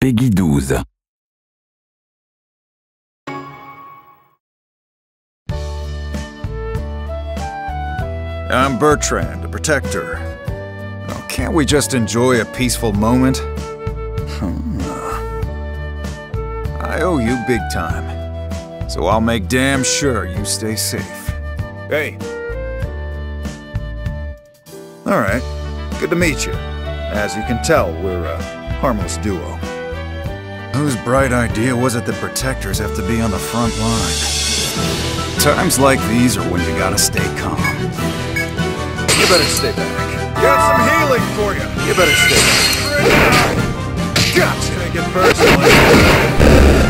Peggy 12. I'm Bertrand, a protector. Oh, can't we just enjoy a peaceful moment? Hmm. I owe you big time, so I'll make damn sure you stay safe. Hey. Alright, good to meet you. As you can tell, we're a harmless duo. Whose bright idea was it that protectors have to be on the front line? Times like these are when you gotta stay calm. You better stay back. Got some healing for you. You better stay back. Gotcha. Take it personally.